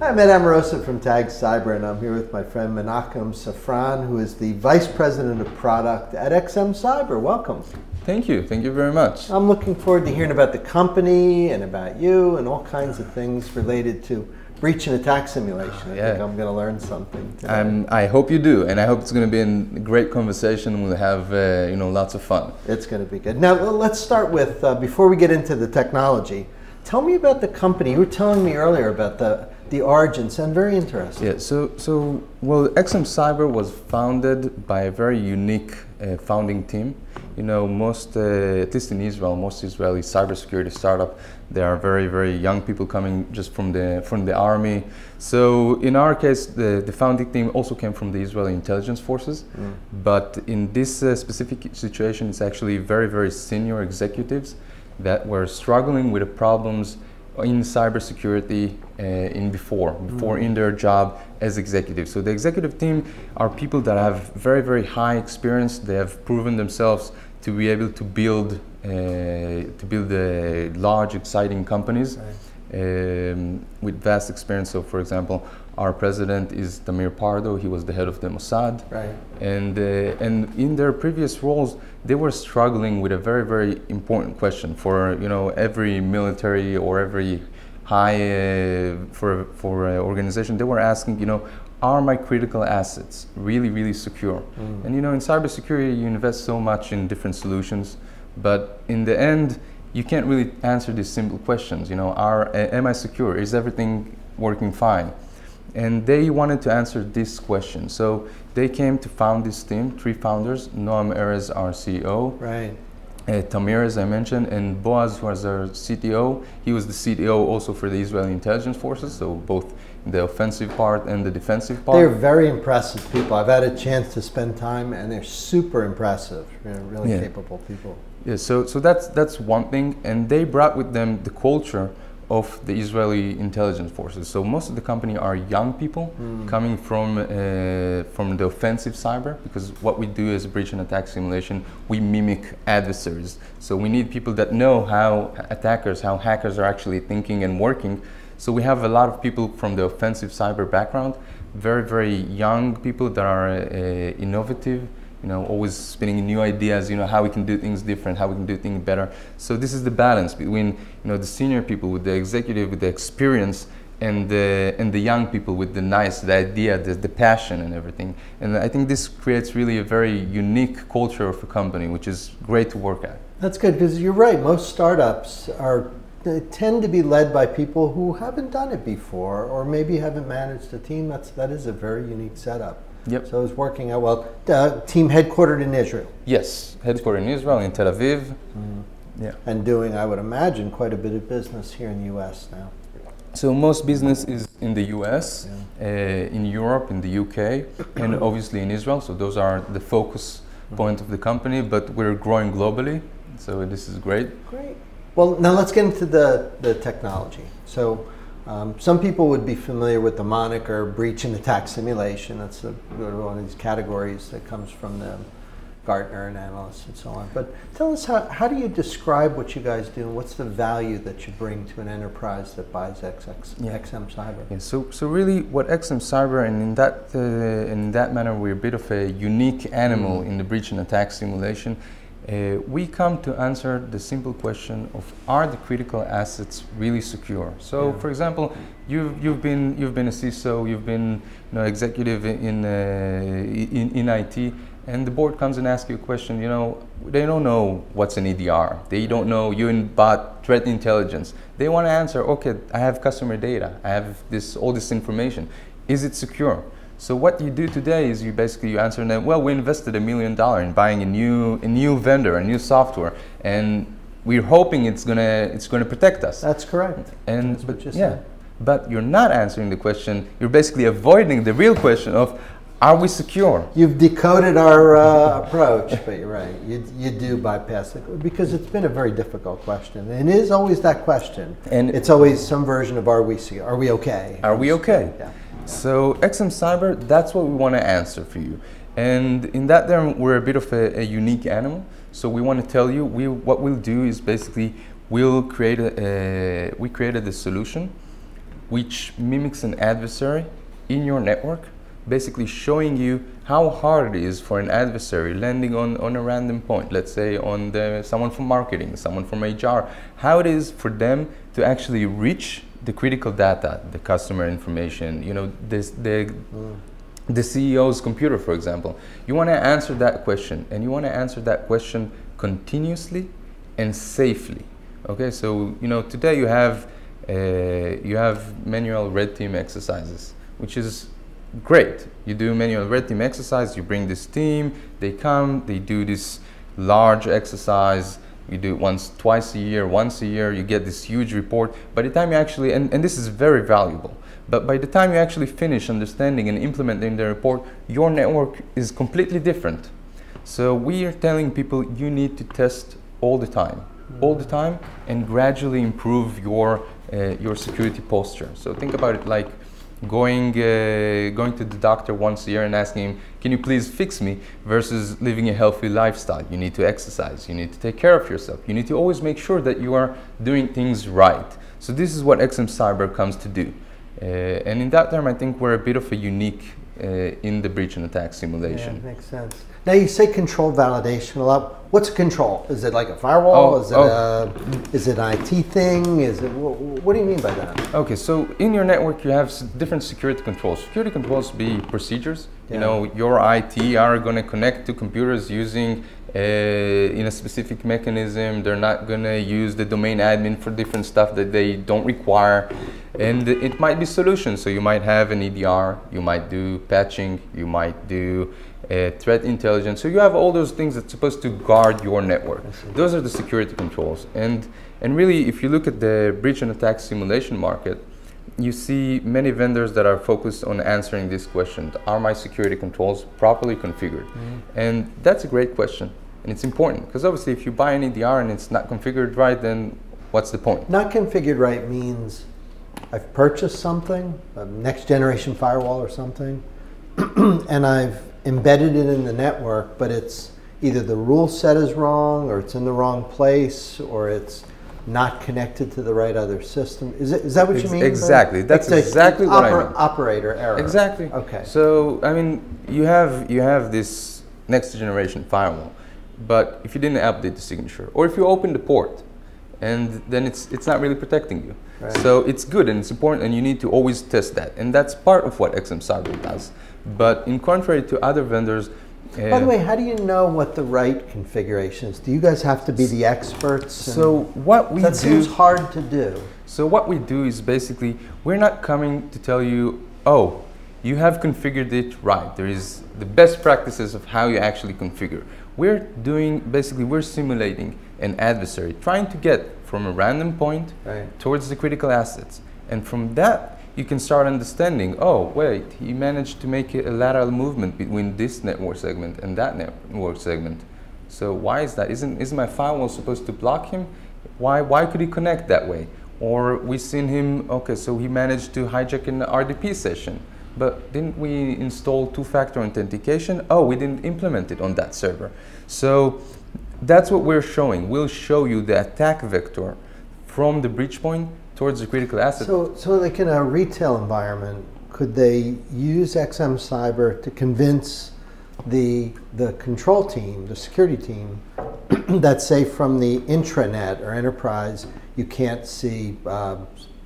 I'm Ed Amoroso from Tag Cyber, and I'm here with my friend Menachem Shafran, who is the Vice President of Product at XM Cyber. Welcome. Thank you. Thank you very much. I'm looking forward to hearing about the company and about you and all kinds of things related to breach and attack simulation. I Yeah. think I'm going to learn something. today. Um, I hope you do, and I hope it's going to be a great conversation. And we'll have uh, you know lots of fun. It's going to be good. Now, let's start with, uh, before we get into the technology, tell me about the company. You were telling me earlier about the, the origins, and very interesting. Yeah. So so well, XM Cyber was founded by a very unique uh, founding team. You know, most uh, at least in Israel, most Israeli cybersecurity startup, they are very very young people coming just from the from the army. So in our case, the, the founding team also came from the Israeli intelligence forces. But in this uh, specific situation, it's actually very very senior executives that were struggling with the problems in cybersecurity uh, in before, before in their job as executives. So the executive team are people that have very, very high experience. They have proven themselves to be able to build, uh, to build uh, large, exciting companies um, with vast experience. So, for example, our president is Tamir Pardo. He was the head of the Mossad Right. and uh, and in their previous roles they were struggling with a very very important question for you know every military or every high uh, for for uh, organization they were asking you know are my critical assets really really secure and you know in cybersecurity you invest so much in different solutions but in the end you can't really answer these simple questions you know are am i secure is everything working fine and they wanted to answer this question. So they came to found this team, three founders, Noam Erez, our CEO, Right. uh, Tamir, as I mentioned, and Boaz, who was our CTO. He was the CTO also for the Israeli intelligence forces, so both the offensive part and the defensive part. They're very impressive people. I've had a chance to spend time, and they're super impressive. Know, really Yeah. capable people. Yeah, so, so that's, that's one thing. And they brought with them the culture of the Israeli intelligence forces. So most of the company are young people coming from, uh, from the offensive cyber because what we do as breach and attack simulation, we mimic adversaries. So we need people that know how attackers, how hackers are actually thinking and working. So we have a lot of people from the offensive cyber background, very, very young people that are uh, innovative, you know, always spinning new ideas, you know, how we can do things different, how we can do things better. So this is the balance between, you know, the senior people with the executive, with the experience, and the, and the young people with the nice, the idea, the, the passion and everything. And I think this creates really a very unique culture of a company, which is great to work at. That's good because you're right. Most startups are they tend to be led by people who haven't done it before, or maybe haven't managed a team. That's that is a very unique setup. Yep. So it's working out well. Uh, team headquartered in Israel Yes, headquartered in Israel, in Tel Aviv. Yeah. and doing, I would imagine, quite a bit of business here in the U.S. now. So most business is in the US, uh, in Europe, in the UK, and obviously in Israel. So those are the focus point of the company. But we're growing globally, so this is great. Great. Well, now let's get into the, the technology. So, um, some people would be familiar with the moniker breach and attack simulation. That's the, one of these categories that comes from the Gartner and analysts and so on. But tell us how, how do you describe what you guys do and what's the value that you bring to an enterprise that buys XX, Yeah. XM Cyber? Yeah, so, so really, what XM Cyber, and in that, uh, in that manner, we're a bit of a unique animal in the breach and attack simulation. Uh, we come to answer the simple question of are the critical assets really secure? So, Yeah. for example, you've, you've been you've been a CISO, you've been you know, executive in, uh, in in IT, and the board comes and asks you a question. You know, they don't know what's an EDR. They don't know you in bot threat intelligence. They want to answer. Okay, I have customer data. I have this all this information. Is it secure? So what you do today is you basically you answer them. Well, we invested a million dollar in buying a new a new vendor, a new software, and we're hoping it's gonna it's gonna protect us. That's correct. And That's but yeah, but you're not answering the question. You're basically avoiding the real question of, are we secure? You've decoded our uh, approach, but you're right. You, you do bypass it because it's been a very difficult question. And it is always that question. And- it's always some version of are we are we okay? Are we okay? Yeah. So XM Cyber, that's what we want to answer for you. And in that term, we're a bit of a, a unique animal. So we want to tell you, we, what we'll do is basically we'll create a, we created a solution which mimics an adversary in your network, basically showing you how hard it is for an adversary landing on, on a random point, let's say on the, someone from marketing, someone from HR, how it is for them to actually reach the critical data, the customer information, you know, this, the, mm. the CEO's computer, for example. You want to answer that question, and you want to answer that question continuously and safely. Okay, so you know today you have uh, you have manual red team exercises, which is great. You do manual red team exercise. You bring this team. They come. They do this large exercise you do it once, twice a year, once a year, you get this huge report. By the time you actually, and, and this is very valuable, but by the time you actually finish understanding and implementing the report, your network is completely different. So we are telling people you need to test all the time, all the time, and gradually improve your, uh, your security posture. So think about it like going uh, going to the doctor once a year and asking him, "Can you please fix me?" versus living a healthy lifestyle. You need to exercise. You need to take care of yourself. You need to always make sure that you are doing things right. So this is what XM Cyber comes to do. Uh, and in that term, I think we're a bit of a unique uh, in the breach and attack simulation. Yeah, makes sense. Now you say control validation a lot. What's control? Is it like a firewall? Oh, is it oh. a, is it an IT thing? Is it what, what, do you mean by that? Okay, so in your network you have different security controls. Security controls be procedures. Yeah. You know, your IT are going to connect to computers using uh, in a specific mechanism. They're not going to use the domain admin for different stuff that they don't require. And it might be solutions. So you might have an EDR, you might do patching, you might do uh, threat intelligence. So you have all those things that's supposed to guard your network. Those are the security controls. And, and really, if you look at the breach and attack simulation market, you see many vendors that are focused on answering this question. Are my security controls properly configured? Mm. And that's a great question. And it's important because obviously if you buy an EDR and it's not configured right, then what's the point? Not configured right means I've purchased something, a next generation firewall or something, and I've embedded it in the network, but it's either the rule set is wrong or it's in the wrong place or it's not connected to the right other system. Is, it, is that what you mean? Exactly. That's it's exactly what I mean. Operator error. Exactly. Okay. So I mean, you have you have this next generation firewall, but if you didn't update the signature, or if you open the port, and then it's it's not really protecting you. Right. So it's good and it's important, and you need to always test that, and that's part of what XM Cyber does. But in contrary to other vendors, uh, by the way, how do you know what the right configuration is? Do you guys have to be the experts? So what we that do seems hard to do. So what we do is basically we're not coming to tell you, oh, you have configured it right. There is the best practices of how you actually configure. We're doing basically we're simulating an adversary, trying to get from a random point right. towards the critical assets, and from that you can start understanding, oh, wait, he managed to make a lateral movement between this network segment and that network segment. So why is that? Isn't, isn't my firewall supposed to block him? Why, why could he connect that way? Or we seen him, okay, so he managed to hijack an RDP session. But didn't we install two-factor authentication? Oh, we didn't implement it on that server. So that's what we're showing. We'll show you the attack vector from the breach point towards the critical asset. So, so like in a retail environment, could they use XM Cyber to convince the the control team, the security team, that say from the intranet or enterprise, you can't see uh,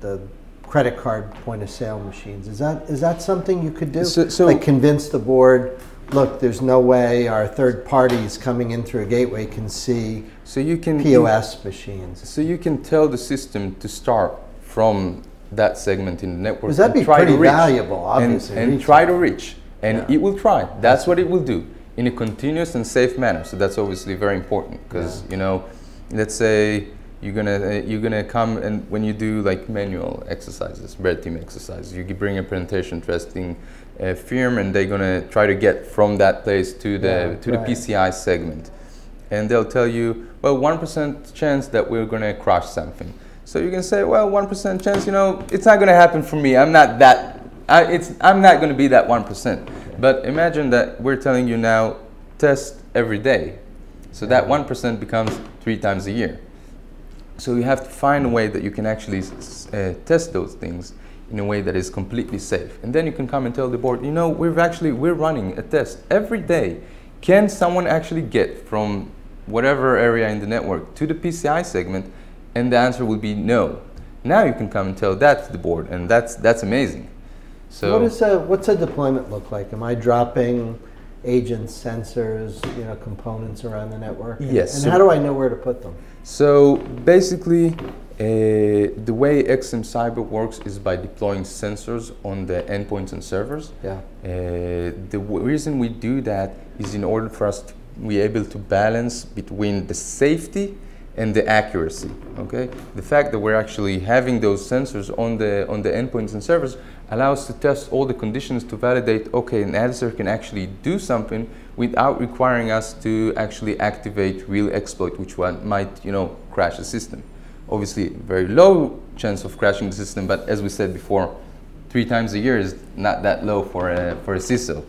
the credit card point of sale machines. Is that is that something you could do? So, so like convince the board, look, there's no way our third parties coming in through a gateway can see so you can POS you, machines. So you can tell the system to start from that segment in the network. Because that'd be pretty valuable, obviously. And, and try to reach. And yeah. it will try. That's what it will do in a continuous and safe manner. So that's obviously very important because, yeah. you know, let's say you're gonna uh, you're gonna come and when you do like manual exercises, red team exercises, you bring a penetration testing uh, firm and they're gonna try to get from that place to the yeah, to right. the PCI segment, and they'll tell you, well, one percent chance that we're gonna crash something. So you can say, well, 1% chance, you know, it's not going to happen for me. I'm not that, I, it's, I'm not going to be that 1%. But imagine that we're telling you now, test every day. So that 1% becomes three times a year. So you have to find a way that you can actually uh, test those things in a way that is completely safe. And then you can come and tell the board, you know, we've actually, we're running a test every day. Can someone actually get from whatever area in the network to the PCI segment? And the answer would be no. Now you can come and tell that to the board, and that's, that's amazing. So what is a, what's a deployment look like? Am I dropping agents, sensors, you know, components around the network? Yes. And, and how do I know where to put them? So basically, uh, the way XM Cyber works is by deploying sensors on the endpoints and servers. Yeah. Uh, the reason we do that is in order for us to be able to balance between the safety and the accuracy. Okay, the fact that we're actually having those sensors on the on the endpoints and servers allows to test all the conditions to validate. Okay, an adversary can actually do something without requiring us to actually activate real exploit, which one might you know crash the system. Obviously, very low chance of crashing the system, but as we said before, three times a year is not that low for a, for a CISO.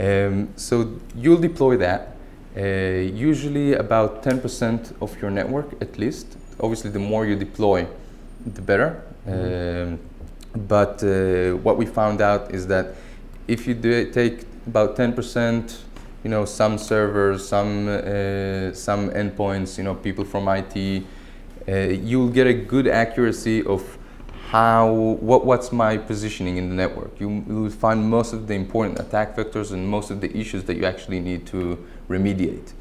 Um, so you'll deploy that usually about 10% of your network at least. Obviously, the more you deploy, the better. Mm-hmm. Um, but uh, what we found out is that if you take about 10%, you know, some servers, some uh, some endpoints, you know, people from IT, uh, you'll get a good accuracy of how what what's my positioning in the network. You will find most of the important attack vectors and most of the issues that you actually need to remediate.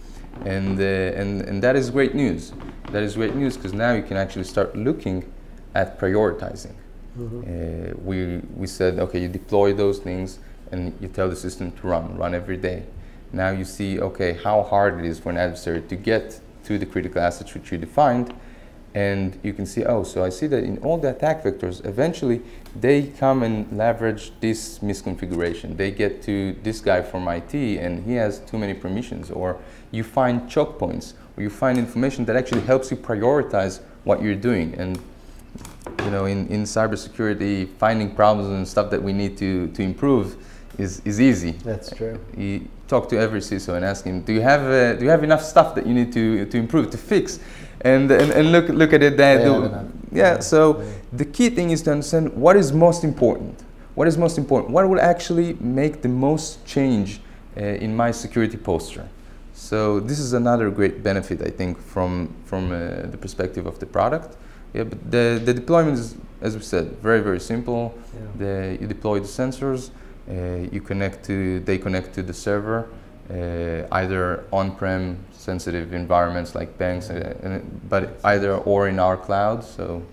And, uh, and, and that is great news. That is great news because now you can actually start looking at prioritizing. Mm-hmm. Uh, we, we said, okay, you deploy those things and you tell the system to run, run every day. Now you see, okay, how hard it is for an adversary to get to the critical assets which you defined and you can see, oh, so I see that in all the attack vectors, eventually they come and leverage this misconfiguration. They get to this guy from IT and he has too many permissions. Or you find choke points, or you find information that actually helps you prioritize what you're doing. And you know, in, in cybersecurity, finding problems and stuff that we need to, to improve is, is easy. That's true. You talk to every CISO and ask him, do you have, uh, do you have enough stuff that you need to, to improve, to fix? And, and, and look, look at it there. Yeah, yeah, so the key thing is to understand what is most important. What is most important? What will actually make the most change uh, in my security posture? So this is another great benefit, I think, from, from uh, the perspective of the product. Yeah, but the, the deployment is, as we said, very, very simple. Yeah. The, you deploy the sensors, uh, you connect to, they connect to the server, uh, either on-prem sensitive environments like banks, uh, but either or in our cloud. So.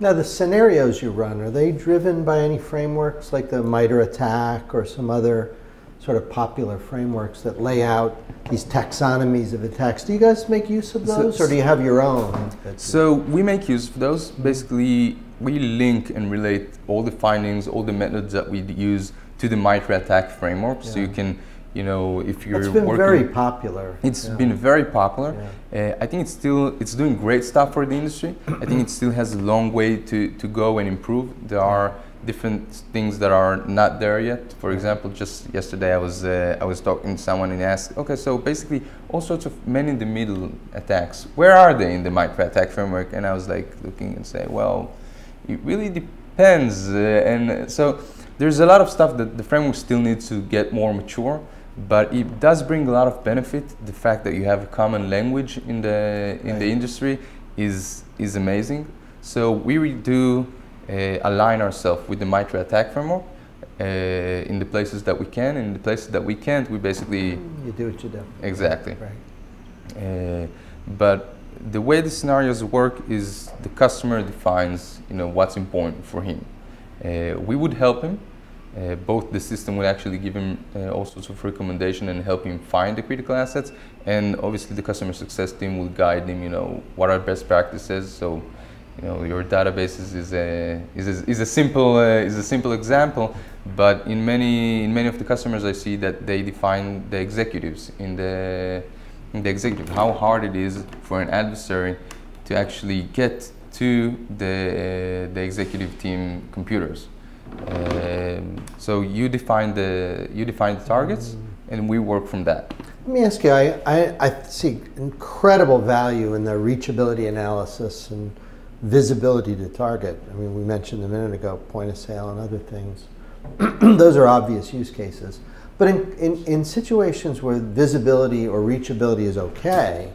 Now the scenarios you run are they driven by any frameworks like the MITRE ATT&CK or some other sort of popular frameworks that lay out these taxonomies of attacks. Do you guys make use of those, so, or do you have your own? So we make use of those. Basically, we link and relate all the findings, all the methods that we use to the MITRE ATT&CK framework. Yeah. So you can you know if you're it's been working, very popular It's yeah. been very popular. Yeah. uh, i think it's still it's doing great stuff for the industry. I think it still has a long way to, to go and improve. There are different things that are not there yet. For example just yesterday i was uh, i was talking to someone and asked okay so basically all sorts of men in the middle attacks where are they in the MITRE ATT&CK framework? And i was like looking and say well it really depends uh, and so there's a lot of stuff that the framework still needs to get more mature but it does bring a lot of benefit. The fact that you have a common language in the in right. the industry is is amazing. So we do uh, align ourselves with the MITRE ATT&CK framework uh, in the places that we can, in the places that we can't, we basically you do what you do. Exactly. Right. Uh, but the way the scenarios work is the customer defines, you know, what's important for him. Uh, we would help him uh, both the system will actually give him uh, all sorts of recommendation and help him find the critical assets, and obviously the customer success team will guide him. You know what are best practices. So, you know your databases is a is a, is a simple uh, is a simple example, but in many in many of the customers I see that they define the executives in the in the executive how hard it is for an adversary to actually get to the uh, the executive team computers. Um, so you define the you define the targets, and we work from that. Let me ask you. I, I, I see incredible value in the reachability analysis and visibility to target. I mean, we mentioned a minute ago point of sale and other things. Those are obvious use cases. But in, in, in situations where visibility or reachability is okay,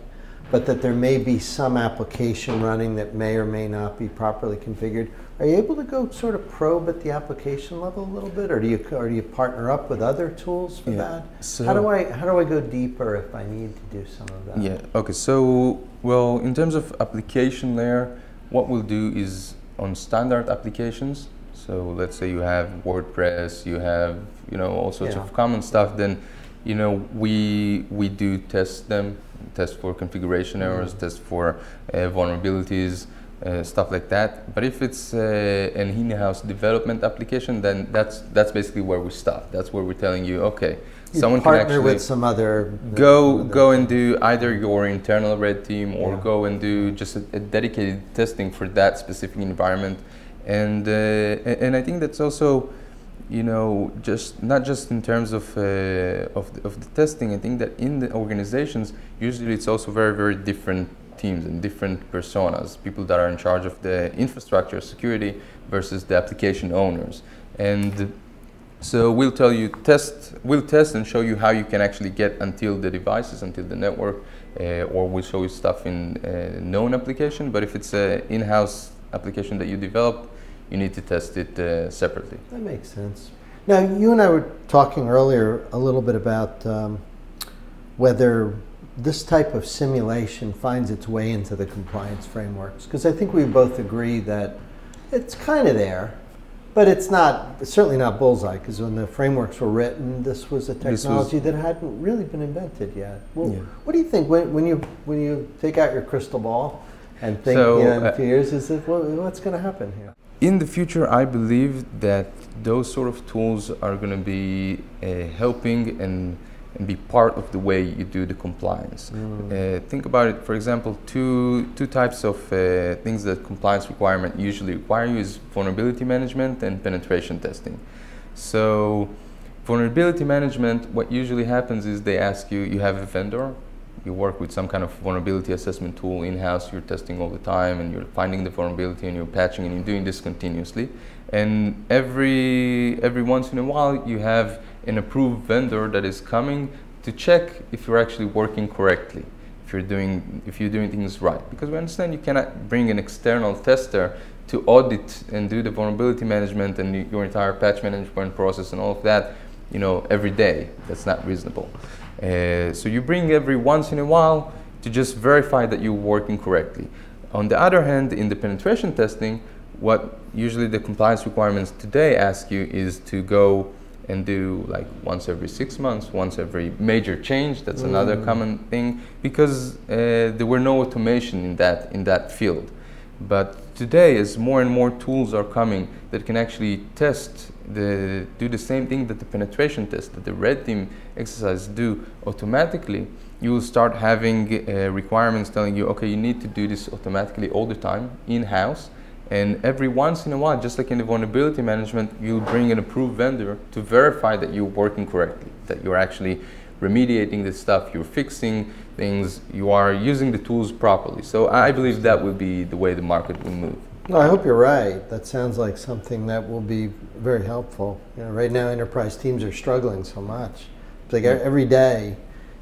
but that there may be some application running that may or may not be properly configured, are you able to go sort of probe at the application level a little bit, or do you or do you partner up with other tools for Yeah. that? So- how do I how do I go deeper if I need to do some of that? Yeah. Okay. So, well, in terms of application layer, what we'll do is on standard applications. So, let's say you have WordPress, you have you know all sorts Yeah. of common stuff. Then, you know, we we do test them, test for configuration errors, test for uh, vulnerabilities. Uh, stuff like that. But if it's uh, an in-house development application, then that's that's basically where we stop. That's where we're telling you, okay, You someone can partner actually with some other go other- go and do either your internal red team or Yeah. go and do just a, a dedicated testing for that specific environment and uh, and I think that's also you know just not just in terms of uh, of, the, of the testing I think that in the organizations usually it's also very very different teams and different personas people that are in charge of the infrastructure security versus the application owners and so we'll tell you test. We'll test and show you how you can actually get until the devices, until the network, uh, or we'll show you stuff in uh, known application. But if it's an in-house application that you developed, you need to test it uh, separately. That makes sense. Now, you and I were talking earlier a little bit about um, whether this type of simulation finds its way into the compliance frameworks, because I think we both agree that it's kind of there, but it's not it's certainly not bullseye. Because when the frameworks were written, this was a This was- technology that hadn't really been invented yet. Well, Yeah. what do you think when, when you when you take out your crystal ball and think So, you know, in a uh, few years? Is it what, what's going to happen here? In the future, I believe that those sort of tools are going to be uh, helping and, and be part of the way you do the compliance. Uh, think about it. For example, two two types of uh, things that compliance requirement usually require you is vulnerability management and penetration testing. So, vulnerability management, what usually happens is they ask you, you have a vendor, you work with some kind of vulnerability assessment tool in house, you're testing all the time and you're finding the vulnerability and you're patching and you're doing this continuously. And every, every once in a while, you have an approved vendor that is coming to check if you're actually working correctly. If you're doing if you're doing things right, because we understand you cannot bring an external tester to audit and do the vulnerability management and your entire patch management process and all of that, you know, every day. That's not reasonable. Uh, so you bring every once in a while to just verify that you're working correctly. On the other hand, in the penetration testing, what usually the compliance requirements today ask you is to go and do like once every six months, once every major change. That's another common thing because uh, there were no automation in that in that field. But today, as more and more tools are coming that can actually test the do the same thing that the penetration test that the red team exercises do automatically, you will start having uh, requirements telling you, okay, you need to do this automatically all the time in house. And every once in a while, just like in the vulnerability management, you'll bring an approved vendor to verify that you're working correctly, that you're actually remediating this stuff, you're fixing things, you are using the tools properly. So I believe that will be the way the market will move. No, I hope you're right. That sounds like something that will be very helpful. You know, right now, enterprise teams are struggling so much. It's like e- every day,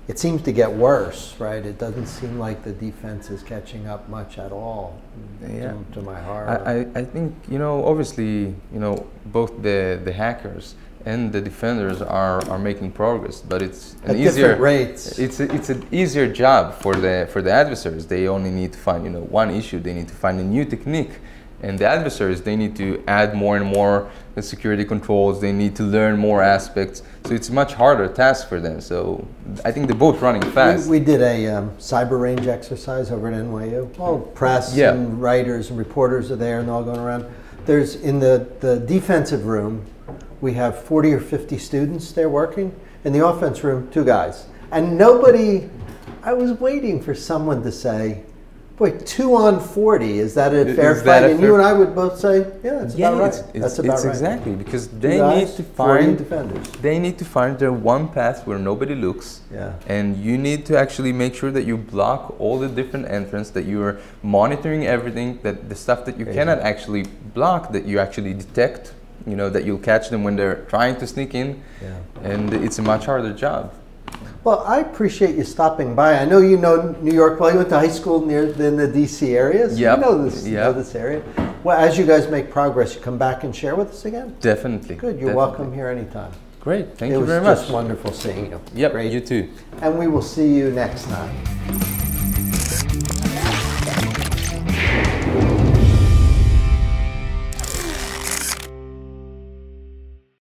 it seems to get worse, right? It doesn't seem like the defense is catching up much at all. Yeah. To, to my heart. I, I, I think, you know, obviously, you know, both the, the hackers and the defenders are, are making progress, but it's an At easier rates. It's a, it's an easier job for the for the adversaries. They only need to find you know one issue. They need to find a new technique, and the adversaries they need to add more and more security controls. They need to learn more aspects. So it's a much harder task for them. So I think they're both running fast. We, we did a um, cyber range exercise over at NYU. All press Yeah. and writers and reporters are there and they're all going around. There's in the, the defensive room, we have 40 or 50 students there working. In the offense room, two guys. And nobody, I was waiting for someone to say, Boy, two on 40, is that a fair that fight? a and fair- you and I would both say, yeah, that's yeah, about right. it's, it's, that's about it's right. exactly because they need to find defenders. they need to find their one path where nobody looks. Yeah. And you need to actually make sure that you block all the different entrance, that you are monitoring everything, that the stuff that you Yeah. cannot actually block, that you actually detect, you know, that you'll catch them when they're trying to sneak in. Yeah. And it's a much harder job. Well, I appreciate you stopping by. I know you know New York well. You went to high school near in the D.C. area, so Yep. you know this, you know this area. Well, as you guys make progress, you come back and share with us again. Definitely. Good. You're definitely. welcome here anytime. Great. Thank it you very much. It was just wonderful seeing you. Yep. Great. You too. And we will see you next time.